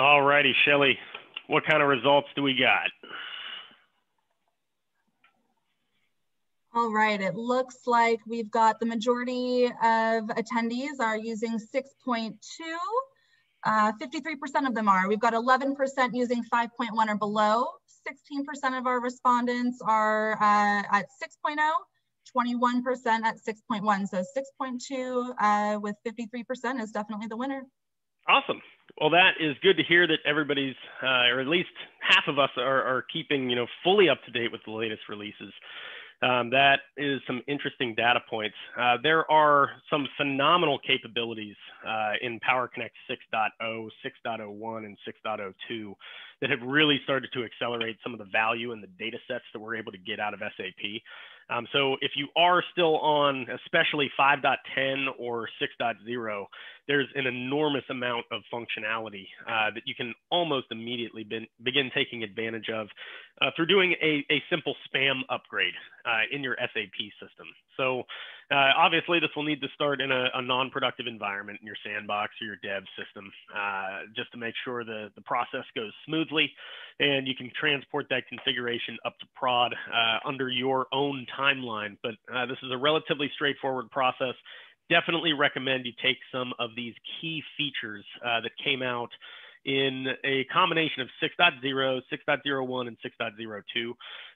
All righty, Shelly, what kind of results do we got? All right, it looks like we've got the majority of attendees are using 6.2. 53% uh, of them are. We've got 11% using 5.1 or below. 16% of our respondents are uh, at 6.0, 21% at 6.1. So 6.2 uh, with 53% is definitely the winner. Awesome. Well, that is good to hear that everybody's, uh, or at least half of us, are, are keeping you know fully up to date with the latest releases. Um, that is some interesting data points. Uh, there are some phenomenal capabilities uh, in Power Connect 6.0, 6.01, and 6.02 that have really started to accelerate some of the value and the data sets that we're able to get out of SAP. Um, so if you are still on especially 5.10 or 6.0, there's an enormous amount of functionality uh, that you can almost immediately begin taking advantage of uh, through doing a, a simple spam upgrade uh, in your SAP system. So uh, obviously this will need to start in a, a, non-productive environment in your sandbox or your dev system, uh, just to make sure the, the process goes smoothly and you can transport that configuration up to prod uh, under your own timeline. But this is a relatively straightforward process definitely recommend you take some of these key features uh, that came out in a combination of 6.0, 6.01, and 6.02.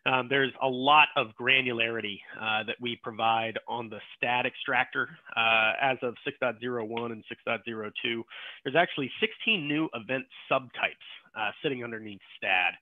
Um, there's a lot of granularity uh, that we provide on the stat extractor uh, as of 6.01 and 6.02. There's actually 16 new event subtypes uh, sitting underneath stat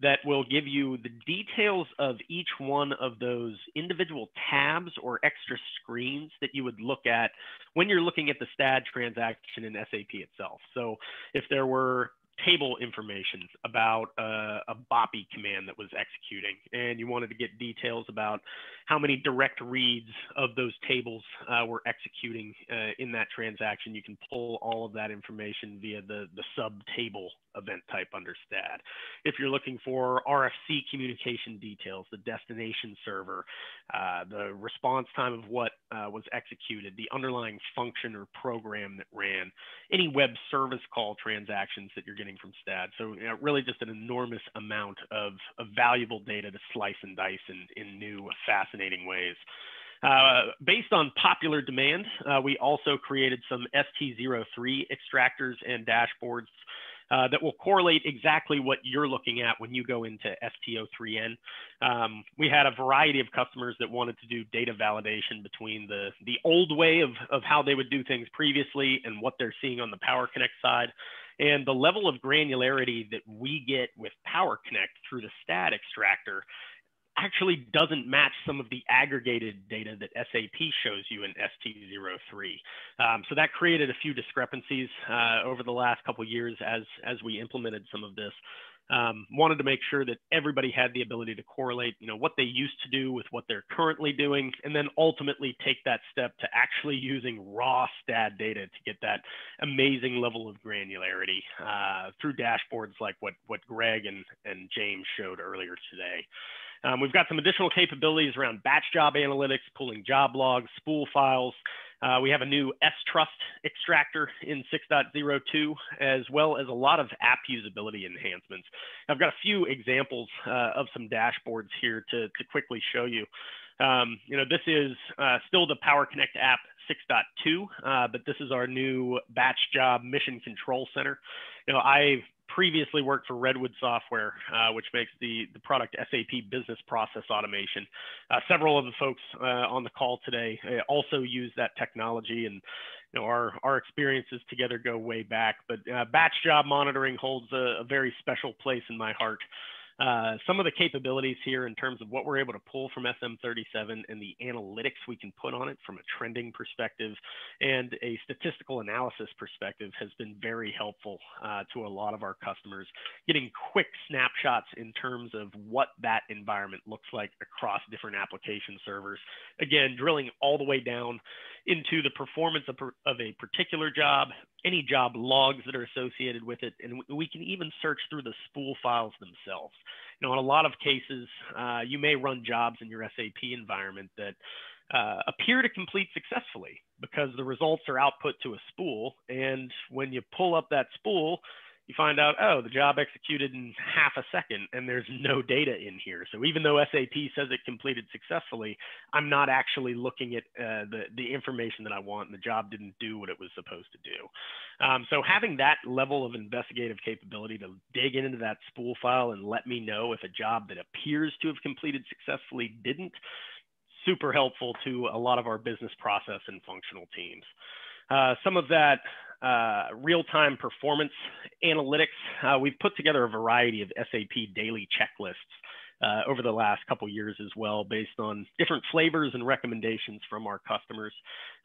that will give you the details of each one of those individual tabs or extra screens that you would look at when you're looking at the STAD transaction in SAP itself. So if there were table information about uh, a BAPI command that was executing, and you wanted to get details about how many direct reads of those tables uh, were executing uh, in that transaction, you can pull all of that information via the, the sub table event type under STAD. If you're looking for RFC communication details, the destination server, uh, the response time of what uh, was executed, the underlying function or program that ran, any web service call transactions that you're getting from STAD. So you know, really just an enormous amount of, of, valuable data to slice and dice in, in new, fascinating ways. Uh, based on popular demand, uh, we also created some ST03 extractors and dashboards uh, that will correlate exactly what you're looking at when you go into ST03N. Um, we had a variety of customers that wanted to do data validation between the, the old way of, of how they would do things previously and what they're seeing on the Power Connect side. And the level of granularity that we get with Power Connect through the stat extractor actually doesn't match some of the aggregated data that SAP shows you in ST03. Um, so that created a few discrepancies uh, over the last couple years as, as we implemented some of this. Um, wanted to make sure that everybody had the ability to correlate, you know, what they used to do with what they're currently doing, and then ultimately take that step to actually using raw stat data to get that amazing level of granularity uh, through dashboards like what what Greg and and James showed earlier today. Um, we've got some additional capabilities around batch job analytics, pulling job logs, spool files. Uh, we have a new S-Trust extractor in 6.02, as well as a lot of app usability enhancements. I've got a few examples uh, of some dashboards here to, to quickly show you. Um, you know, this is uh, still the Power Connect app 6.2, uh, but this is our new batch job mission control center. You know, I've previously worked for Redwood Software, uh, which makes the, the product SAP Business Process Automation. Uh, several of the folks uh, on the call today uh, also use that technology, and you know our our experiences together go way back. But uh, batch job monitoring holds a, a very special place in my heart. Uh, some of the capabilities here in terms of what we're able to pull from SM37 and the analytics we can put on it from a trending perspective and a statistical analysis perspective has been very helpful uh, to a lot of our customers. Getting quick snapshots in terms of what that environment looks like across different application servers. Again, drilling all the way down into the performance of, of a particular job, any job logs that are associated with it, and we can even search through the spool files themselves. You know, in a lot of cases, uh, you may run jobs in your SAP environment that uh, appear to complete successfully because the results are output to a spool, and when you pull up that spool, you find out, oh, the job executed in half a second and there's no data in here. So even though SAP says it completed successfully, I'm not actually looking at uh, the, the information that I want and the job didn't do what it was supposed to do. Um, so having that level of investigative capability to dig into that spool file and let me know if a job that appears to have completed successfully didn't, super helpful to a lot of our business process and functional teams. Uh, some of that uh, real-time performance analytics. Uh, we've put together a variety of SAP daily checklists uh, over the last couple years as well, based on different flavors and recommendations from our customers.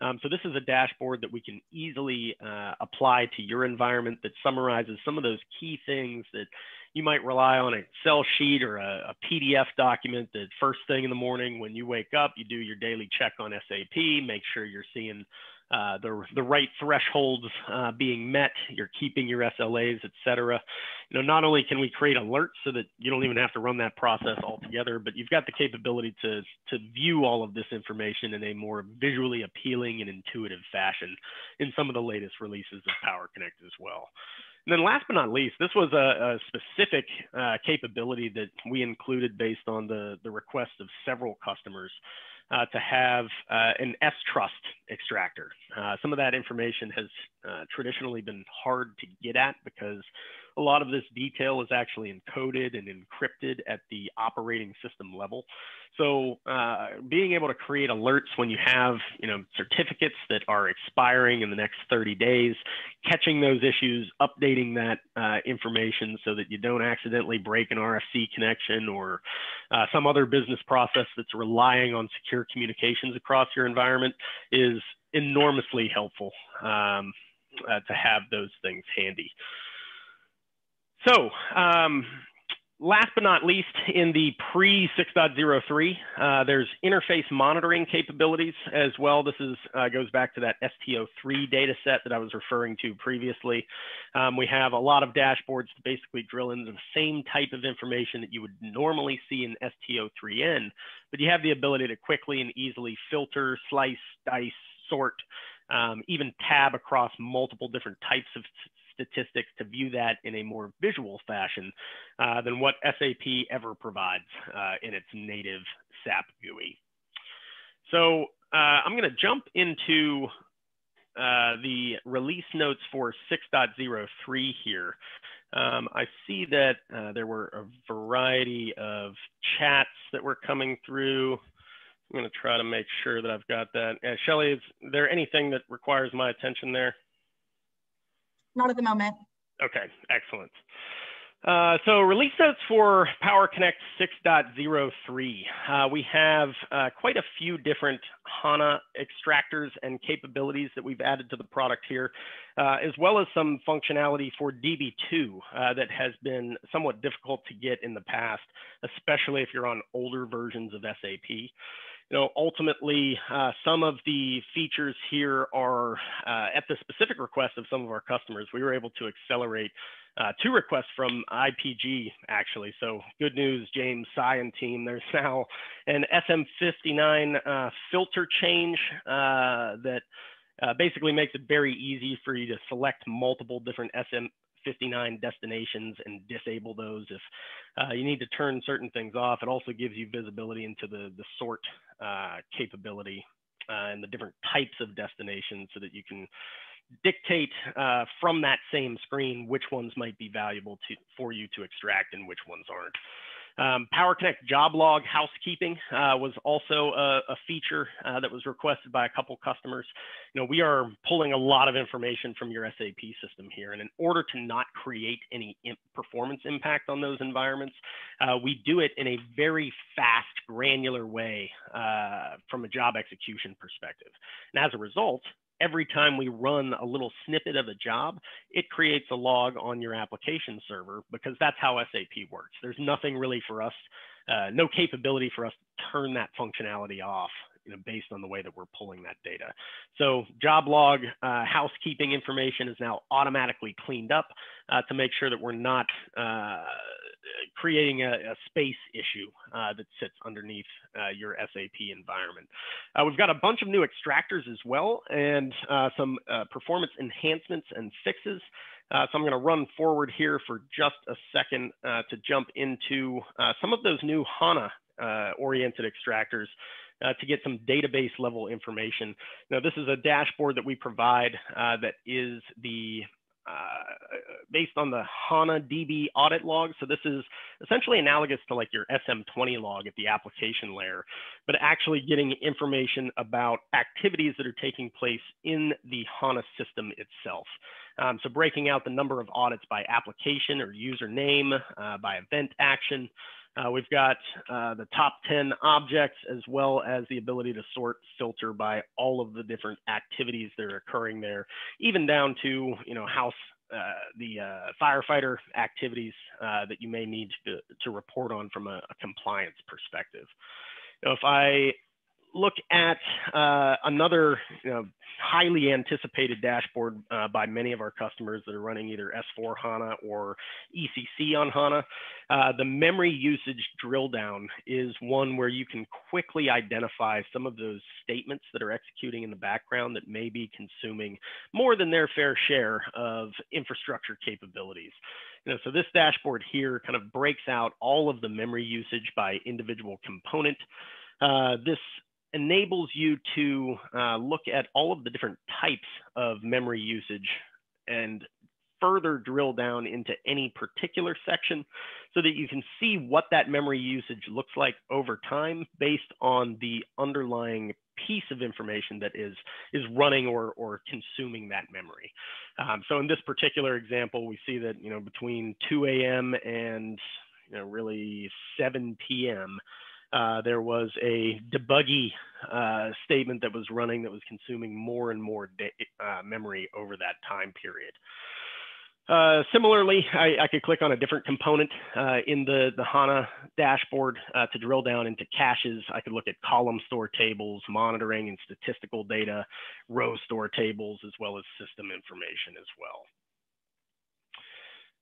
Um, so this is a dashboard that we can easily uh, apply to your environment that summarizes some of those key things that you might rely on an Excel sheet or a, a, PDF document that first thing in the morning when you wake up, you do your daily check on SAP, make sure you're seeing uh, the, the right thresholds uh, being met, you're keeping your SLAs, et cetera. You know, not only can we create alerts so that you don't even have to run that process altogether, but you've got the capability to, to view all of this information in a more visually appealing and intuitive fashion in some of the latest releases of Power Connect as well. And then last but not least, this was a, a specific uh, capability that we included based on the, the request of several customers uh, to have uh, an S-Trust extractor. Uh, some of that information has uh, traditionally been hard to get at because a lot of this detail is actually encoded and encrypted at the operating system level. So uh, being able to create alerts when you have you know certificates that are expiring in the next 30 days, catching those issues, updating that uh, information so that you don't accidentally break an RFC connection or uh, some other business process that's relying on secure communications across your environment is enormously helpful um, uh, to have those things handy. So um, last but not least, in the pre 6.03, uh, there's interface monitoring capabilities as well. This is uh, goes back to that ST03 data set that I was referring to previously. Um, we have a lot of dashboards to basically drill into the same type of information that you would normally see in ST03N, but you have the ability to quickly and easily filter, slice, dice, sort, um, even tab across multiple different types of statistics to view that in a more visual fashion uh, than what SAP ever provides uh, in its native SAP GUI. So uh, I'm going to jump into uh, the release notes for 6.03 here. Um, I see that uh, there were a variety of chats that were coming through. I'm going to try to make sure that I've got that. Uh, Shelly, is there anything that requires my attention there? Not at the moment. Okay, excellent. Uh, so release notes for Power Connect 6.03. Uh, we have uh, quite a few different HANA extractors and capabilities that we've added to the product here, uh, as well as some functionality for DB2 uh, that has been somewhat difficult to get in the past, especially if you're on older versions of SAP you know, ultimately, uh, some of the features here are uh, at the specific request of some of our customers. We were able to accelerate uh, two requests from IPG, actually. So good news, James Sy and team. There's now an SM59 uh, filter change uh, that uh, basically makes it very easy for you to select multiple different SM 59 destinations and disable those if uh, you need to turn certain things off. It also gives you visibility into the, the sort uh, capability uh, and the different types of destinations so that you can dictate uh, from that same screen which ones might be valuable to, for you to extract and which ones aren't. Um, Power Connect job log housekeeping uh, was also a, a feature uh, that was requested by a couple customers. You know, we are pulling a lot of information from your SAP system here, and in order to not create any performance impact on those environments, uh, we do it in a very fast, granular way uh, from a job execution perspective. And as a result, every time we run a little snippet of a job, it creates a log on your application server because that's how SAP works. There's nothing really for us, uh, no capability for us to turn that functionality off you know, based on the way that we're pulling that data. So job log uh, housekeeping information is now automatically cleaned up uh, to make sure that we're not uh, creating a, a, space issue uh, that sits underneath uh, your SAP environment. Uh, we've got a bunch of new extractors as well and uh, some uh, performance enhancements and fixes. Uh, so I'm going to run forward here for just a second to jump into some of those new HANA oriented extractors to get some database level information. Now, this is a dashboard that we provide that is the uh, based on the HANA DB audit log. So this is essentially analogous to like your SM20 log at the application layer, but actually getting information about activities that are taking place in the HANA system itself. Um, so breaking out the number of audits by application or username, uh, by event action, uh, we've got uh, the top 10 objects as well as the ability to sort filter by all of the different activities that are occurring there, even down to, you know, house, uh, the uh, firefighter activities uh, that you may need to, to report on from a, a compliance perspective. If I look at uh, another you know, highly anticipated dashboard uh, by many of our customers that are running either S4 HANA or ECC on HANA. Uh, the memory usage drill down is one where you can quickly identify some of those statements that are executing in the background that may be consuming more than their fair share of infrastructure capabilities. You know, so this dashboard here kind of breaks out all of the memory usage by individual component. Uh, this enables you to uh, look at all of the different types of memory usage and further drill down into any particular section so that you can see what that memory usage looks like over time based on the underlying piece of information that is is running or or consuming that memory. Um, so in this particular example, we see that you know between 2 a.m. and you know really 7 p.m. Uh, there was a debuggy uh, statement that was running that was consuming more and more uh, memory over that time period. Uh, similarly, I, I, could click on a different component uh, in the, the HANA dashboard to drill down into caches. I could look at column store tables, monitoring and statistical data, row store tables, as well as system information as well.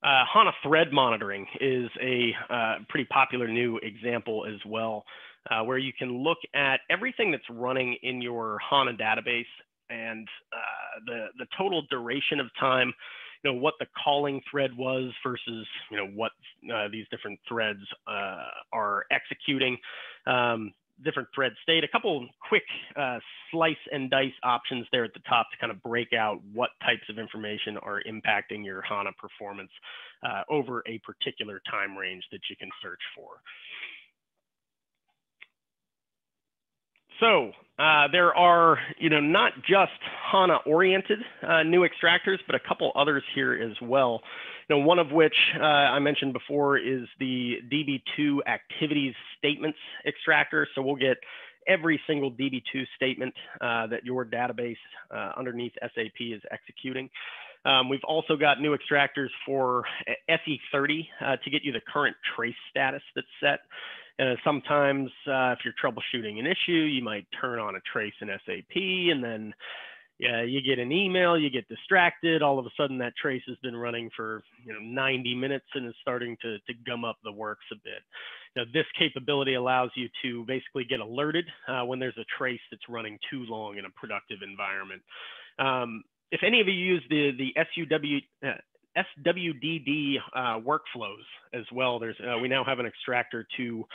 Uh, HANA thread monitoring is a uh, pretty popular new example as well, uh, where you can look at everything that's running in your HANA database and uh, the, the total duration of time, you know, what the calling thread was versus, you know, what uh, these different threads uh, are executing. Um, different thread state. A couple quick uh, slice and dice options there at the top to kind of break out what types of information are impacting your HANA performance uh, over a particular time range that you can search for. So uh, there are, you know, not just HANA-oriented uh, new extractors, but a couple others here as well. One of which uh, I mentioned before is the DB2 activities statements extractor. So we'll get every single DB2 statement uh, that your database uh, underneath SAP is executing. Um, we've also got new extractors for SE30 uh, to get you the current trace status that's set. Uh, sometimes uh, if you're troubleshooting an issue, you might turn on a trace in SAP and then yeah, you get an email, you get distracted. All of a sudden, that trace has been running for you know 90 minutes and is starting to, to gum up the works a bit. Now, this capability allows you to basically get alerted uh, when there's a trace that's running too long in a productive environment. Um, if any of you use the the SUW uh, SWDD uh, workflows as well. There's uh, we now have an extractor to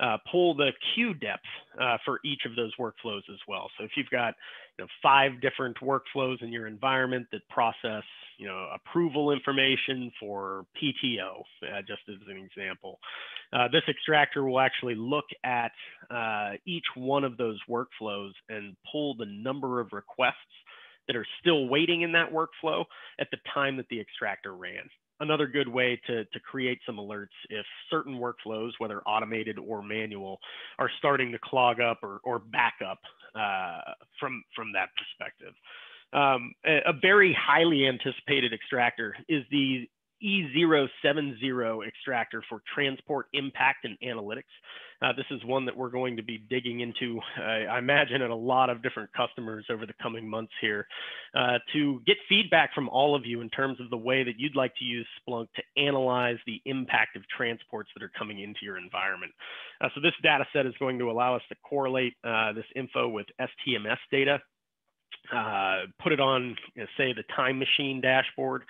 uh, pull the queue depth uh, for each of those workflows as well. So if you've got you know, five different workflows in your environment that process you know approval information for PTO, uh, just as an example, uh, this extractor will actually look at each one of those workflows and pull the number of requests that are still waiting in that workflow at the time that the extractor ran. Another good way to, to create some alerts if certain workflows, whether automated or manual, are starting to clog up or, or back up uh, from, from that perspective. Um, a, a, very highly anticipated extractor is the E070 extractor for transport impact and analytics. Uh, this is one that we're going to be digging into, uh, I imagine, at a lot of different customers over the coming months here uh, to get feedback from all of you in terms of the way that you'd like to use Splunk to analyze the impact of transports that are coming into your environment. Uh, so this data set is going to allow us to correlate uh, this info with STMS data uh, put it on, you know, say, the time machine dashboard.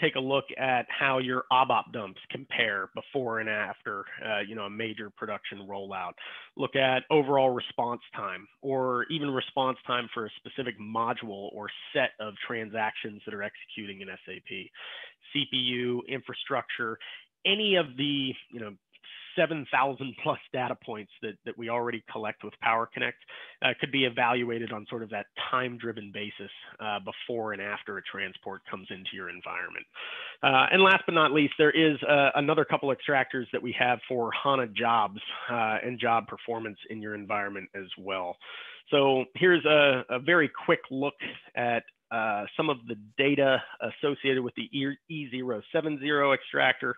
Take a look at how your ABAP dumps compare before and after, uh, you know, a major production rollout. Look at overall response time, or even response time for a specific module or set of transactions that are executing in SAP. CPU, infrastructure, any of the, you know, 7,000 plus data points that, that we already collect with Power Connect uh, could be evaluated on sort of that time driven basis uh, before and after a transport comes into your environment. Uh, and last but not least, there is uh, another couple extractors that we have for HANA jobs uh, and job performance in your environment as well. So here's a, a very quick look at uh, some of the data associated with the E070 extractor.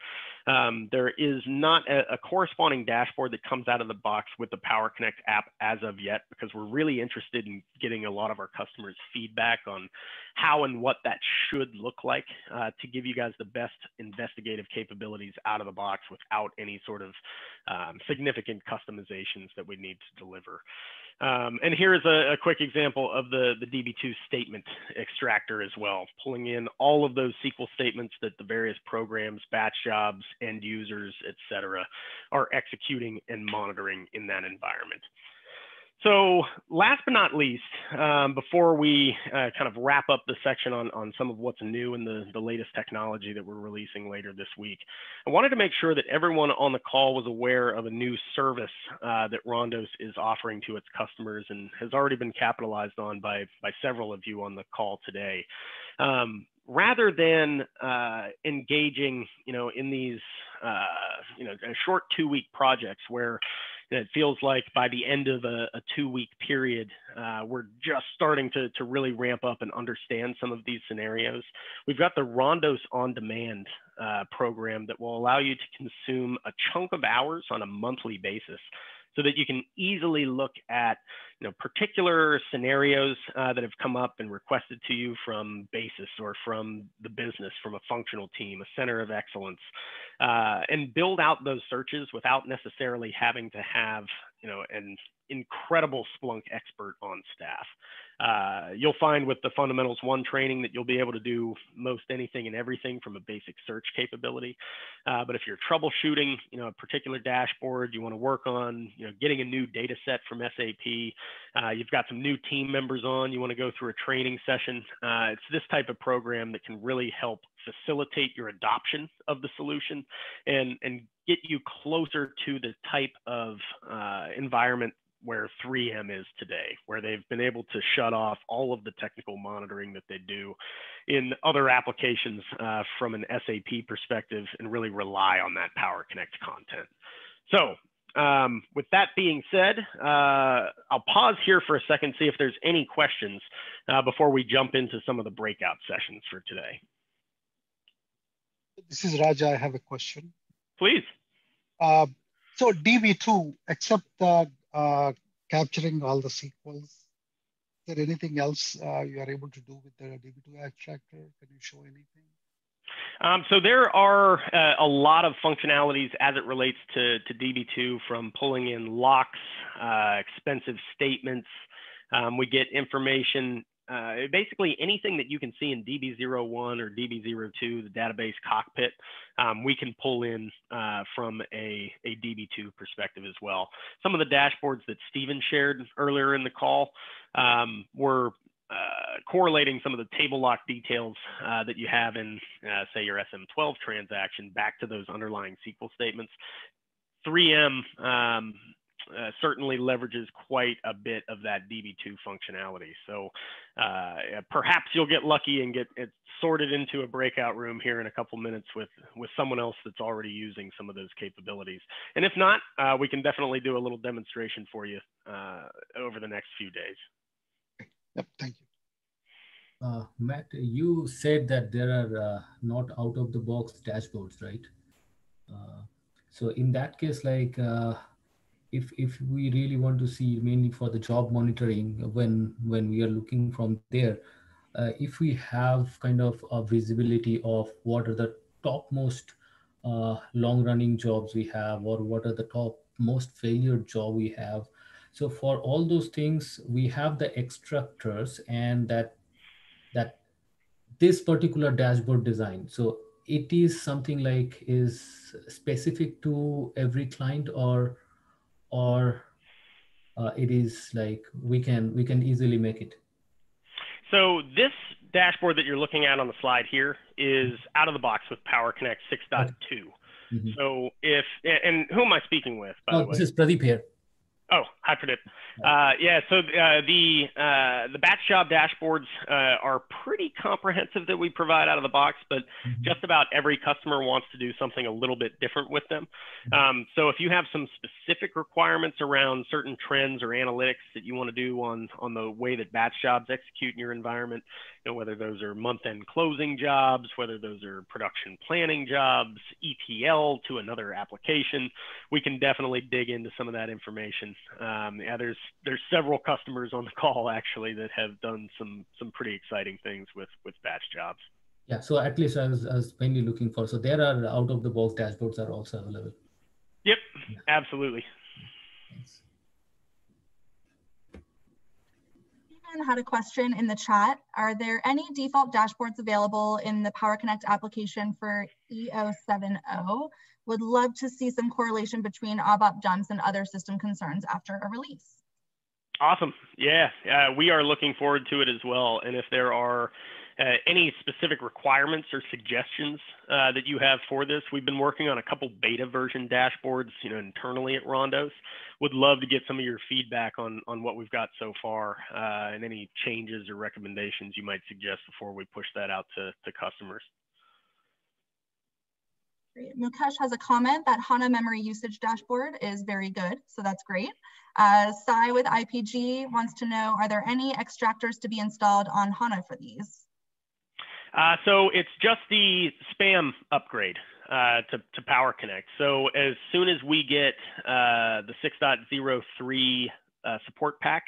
Um, there is not a, a, corresponding dashboard that comes out of the box with the Power Connect app as of yet, because we're really interested in getting a lot of our customers' feedback on how and what that should look like uh, to give you guys the best investigative capabilities out of the box without any sort of um, significant customizations that we need to deliver. Um, and here's a, a, quick example of the, the DB2 statement extractor as well, pulling in all of those SQL statements that the various programs, batch jobs, end users, et cetera, are executing and monitoring in that environment. So last but not least, um, before we uh, kind of wrap up the section on, on some of what's new in the, the latest technology that we're releasing later this week, I wanted to make sure that everyone on the call was aware of a new service uh, that Rhondos is offering to its customers and has already been capitalized on by, by several of you on the call today. Um, rather than uh, engaging, you know, in these, uh, you know, short two-week projects where it feels like by the end of a, a two week period, uh, we're just starting to, to really ramp up and understand some of these scenarios. We've got the Rhondos on demand uh, program that will allow you to consume a chunk of hours on a monthly basis so that you can easily look at you know, particular scenarios uh, that have come up and requested to you from basis or from the business, from a functional team, a center of excellence, uh, and build out those searches without necessarily having to have you know an incredible Splunk expert on staff. Uh, you'll find with the Fundamentals 1 training that you'll be able to do most anything and everything from a basic search capability. Uh, but if you're troubleshooting, you know, a particular dashboard, you want to work on, you know, getting a new data set from SAP, uh, you've got some new team members on, you want to go through a training session, uh, it's this type of program that can really help facilitate your adoption of the solution and, and get you closer to the type of uh, environment where 3M is today, where they've been able to shut off all of the technical monitoring that they do in other applications uh, from an SAP perspective and really rely on that Power Connect content. So um, with that being said, uh, I'll pause here for a second, see if there's any questions uh, before we jump into some of the breakout sessions for today. This is Raja. I have a question. Please. Uh, so DB2, except the uh, capturing all the SQLs. Is there anything else uh, you are able to do with the DB2 extractor? Can you show anything? Um, so there are uh, a lot of functionalities as it relates to, to DB2 from pulling in locks, uh, expensive statements. Um, we get information uh, basically anything that you can see in DB01 or DB02, the database cockpit, um, we can pull in uh, from a, a DB2 perspective as well. Some of the dashboards that Stephen shared earlier in the call um, were uh, correlating some of the table lock details uh, that you have in, uh, say, your SM12 transaction back to those underlying SQL statements. 3M um, uh, certainly leverages quite a bit of that DB2 functionality. So uh, perhaps you'll get lucky and get it sorted into a breakout room here in a couple minutes with, with someone else that's already using some of those capabilities. And if not, uh, we can definitely do a little demonstration for you uh, over the next few days. Yep, thank you. Uh, Matt, you said that there are uh, not out of the box dashboards, right? Uh, so in that case, like uh, if if we really want to see mainly for the job monitoring when when we are looking from there, uh, if we have kind of a visibility of what are the topmost uh, long running jobs we have or what are the top most failure job we have. So for all those things we have the extractors and that that this particular dashboard design. So it is something like is specific to every client or or uh, it is like we can we can easily make it. So this dashboard that you're looking at on the slide here is out of the box with power connect 6.2 mm-hmm. so if and who am i speaking with by oh, the way? this is pradeep here Oh, hi, Pradeep. Uh, yeah, so uh, the uh, the batch job dashboards uh, are pretty comprehensive that we provide out of the box, but mm-hmm. just about every customer wants to do something a little bit different with them. Mm-hmm. Um, so if you have some specific requirements around certain trends or analytics that you want to do on on the way that batch jobs execute in your environment, know, whether those are month-end closing jobs, whether those are production planning jobs, ETL to another application, we can definitely dig into some of that information um, yeah, there's there's several customers on the call actually that have done some some pretty exciting things with with batch jobs. Yeah, so at least I was, I was mainly looking for. So there are out of the box dashboards are also available. Yep, yeah. absolutely. Thanks. Had a question in the chat. Are there any default dashboards available in the Power Connect application for E070? Would love to see some correlation between ABAP dumps and other system concerns after a release. Awesome. Yeah, uh, we are looking forward to it as well. And if there are any specific requirements or suggestions uh, that you have for this, we've been working on a couple beta version dashboards, you know, internally at Rhondos. Would love to get some of your feedback on on what we've got so far uh, and any changes or recommendations you might suggest before we push that out to, to customers. Great. Mukesh has a comment that HANA memory usage dashboard is very good, so that's great. Uh, Sai with IPG wants to know, are there any extractors to be installed on HANA for these? Uh, so it's just the spam upgrade uh, to, to Power Connect. So as soon as we get uh, the 6.03 uh, support pack,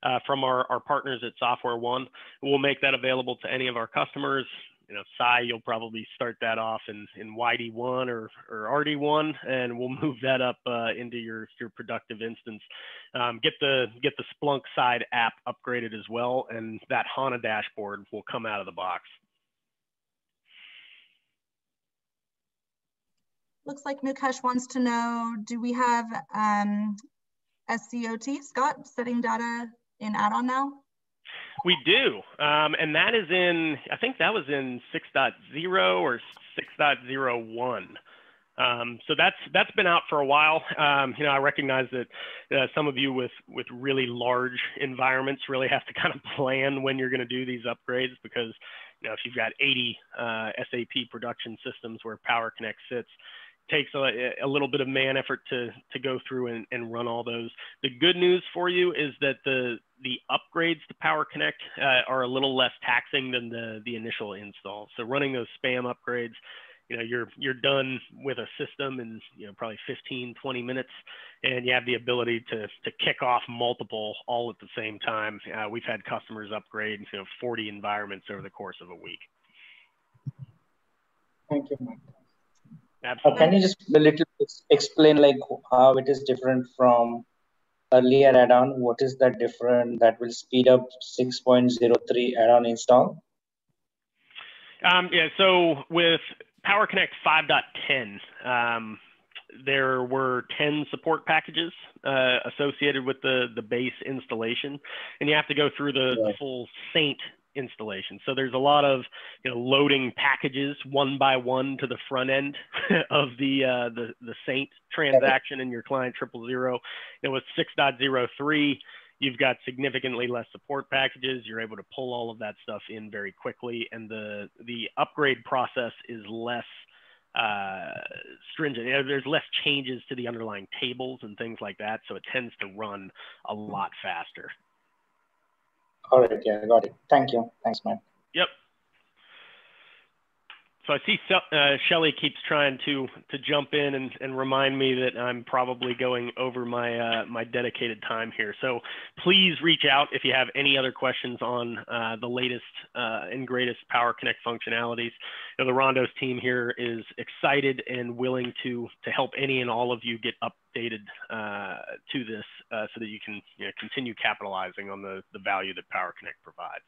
uh, from our, our partners at Software One, We'll make that available to any of our customers you know, Sai, you'll probably start that off in, in YD1 or, or RD1, and we'll move that up uh, into your, your productive instance. Um, get the get the Splunk side app upgraded as well, and that HANA dashboard will come out of the box. Looks like Mukesh wants to know, do we have um, SCOT, Scott, setting data in add-on now? We do, um, and that is in. I think that was in 6.0 or 6.01. Um, so that's that's been out for a while. Um, you know, I recognize that uh, some of you with with really large environments really have to kind of plan when you're going to do these upgrades because you know if you've got 80 uh, SAP production systems where Power Connect sits, takes a, a, little bit of man effort to to go through and, and run all those. The good news for you is that the the upgrades to Power Connect uh, are a little less taxing than the the initial install. So running those spam upgrades, you know, you're you're done with a system in you know probably 15 20 minutes, and you have the ability to to kick off multiple all at the same time. Uh, we've had customers upgrade you know 40 environments over the course of a week. Thank you, Mike. Absolutely. Uh, can you just a little explain like how it is different from earlier add-on? What is that different that will speed up 6.03 add-on install? Um, yeah, so with Power Connect 5.10, um, there were 10 support packages uh, associated with the, the base installation, and you have to go through the, yeah. the full Saint installation. So there's a lot of you know loading packages one by one to the front end of the uh, the the Saint transaction in your client triple zero. It was 6.03. You've got significantly less support packages. You're able to pull all of that stuff in very quickly, and the the upgrade process is less uh, stringent. There's less changes to the underlying tables and things like that, so it tends to run a lot faster. All right, yeah, got it. Thank you. Thanks, man. Yep. So I see uh, Shelly keeps trying to to jump in and, and remind me that I'm probably going over my uh, my dedicated time here. So please reach out if you have any other questions on uh, the latest uh, and greatest Power Connect functionalities. You know, the Rhondos team here is excited and willing to to help any and all of you get updated uh, to this uh, so that you can you know, continue capitalizing on the the value that Power Connect provides.